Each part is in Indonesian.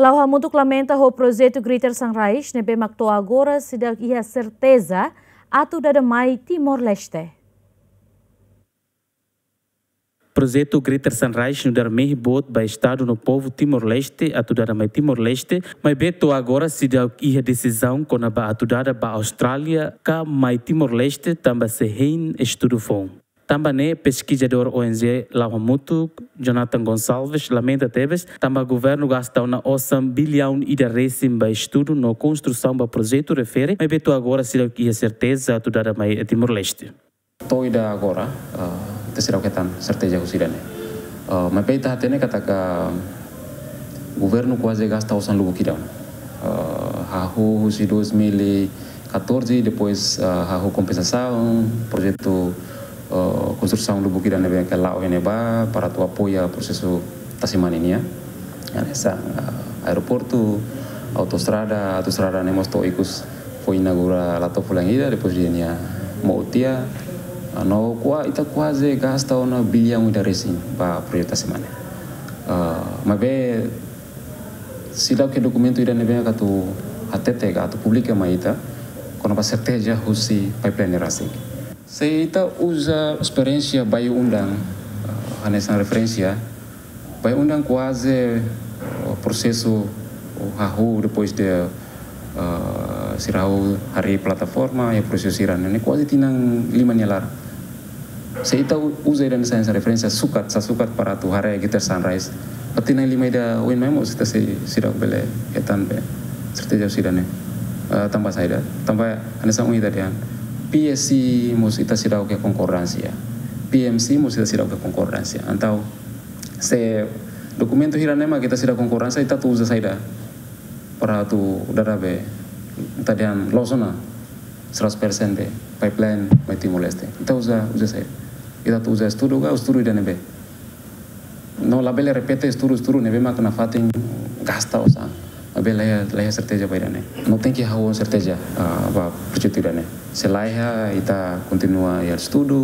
Lauha muito lamenta o projeto Greater Sunrise nebe makto agora se dá ia certeza atu da mai Timor-Leste. projeto Greater Sunrise no dar meio bot para Estado no povo Timor-Leste, atudada mais Timor-Leste, mas beto agora se dá a decisão com a atudada para a Austrália, que mais Timor-Leste também se rein estudo fom. Também pesquisador ONG Lawamutu, Jonathan Gonçalves, lamenta teves, também governo gasta uma 8 bilhão e de para estudo na construção do projeto refere, mas beto agora se dá a certeza atudada mais Timor-Leste. Toida agora, uh, terserah ketan certeza husidane. Uh, mas peita hatene kata ka governo quase gasta o lubu kidão. Hahu husi 2014 depois hahu compensação, projeto uh, construção lubu kidão nebe ke lao ba para tu apoia processo tasimaninia. Essa uh, aeroporto, autostrada, autostrada nemos to ikus foi inaugurada lá to fulangida depois dia mau tia no kwa ita quase gasta una bilhão de resin para projeto semana uh, mas be se dá que documento ida nebe ka tu atete publica mai ita kono pa certeza husi pipeline rasing se ita usa experiência bai undang uh, nessa referência bai undang quase o processo o hahu depois de uh, sirau hari plataforma e processo iran ini quase tinang lima nyalar Seita usa dan saya referensi sukat sa sukat para tu hari kita sunrise. Pati na lima ida win memo kita si sidak bele etan be. Serta jauh sidane. Uh, tambah saya tambah ane sang ida dia. PSC mus ita sidak ke konkurensi ya. PMC mus ita sidak ke konkurensi. Antau se dokumento hiranema kita sidak konkurensi ita tu saya para tu darabe tadian losona 100% de pipeline mai Timor Leste. Ita usa usa saya. Ita tu usa estudo ga estudo ida nebe no la bele repete estudo estudo nebe ma kana fatin gasta osa ba no tem que hawo certeza ba projeto irane se laya ita continua ya estudo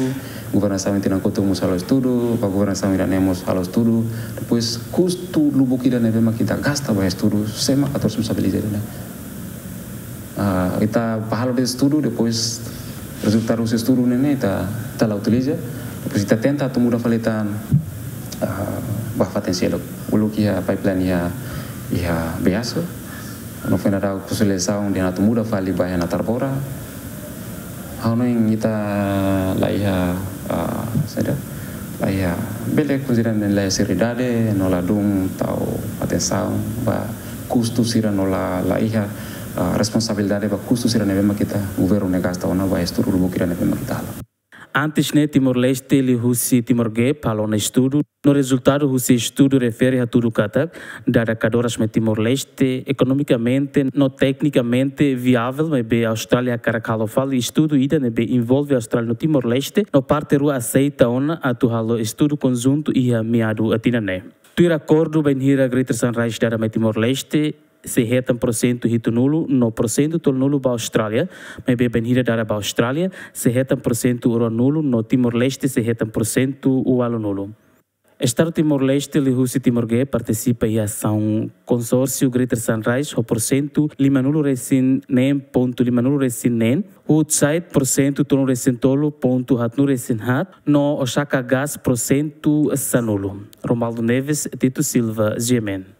governação não contamos ao estudo, para a governação iremos ao estudo, depois custo que neve mas kita gasta para estudo, sema a responsabilidade né. Uh, kita pahalo de estudo, depois resultado do estudo né, kita kita la utiliza, Kita tenta tu muda faletan uh, bah potensial ulu kia pipeline ya ya biasa. No foi nada seleção de natu muda fali bahaya na tarbora hau no yang kita la ia uh, sada la ia bele consideran la seriedade no la dum tau atenção ba custo sira no la la ia uh, responsabilidade ba custo sira neve kita governo negasta ona ba esturu bukira neve kita Antes, né, Timor-Leste, ele husi Timor-Gay, falou no estudo. No resultado, o estudo refere a tudo que dada cadoras me Timor-Leste, economicamente, não tecnicamente viável, mas bem a Austrália caracalo fala estudo ida, né, bem envolve Austrália no Timor-Leste, no parte rua aceita ona a tu halo estudo conjunto e a tinané. Tu acordo bem hira Greater Sunrise dada me Timor-Leste, se retam porcento hito nulo no porcento tol nulo ba Austrália mas bem benhira dara ba Austrália se retam porcento oro nulo no Timor Leste se retam porcento o alo nulo Estado Timor-Leste e Rússia Timor-Gué participa em ação consórcio Greater Sunrise, o porcento lima nulo recém nem ponto lima nulo recém nem, o site porcento tono recém tolo ponto hat nu recém hat, no Osaka Gas porcento sanulo. Romaldo Neves, Tito Silva, Gemen.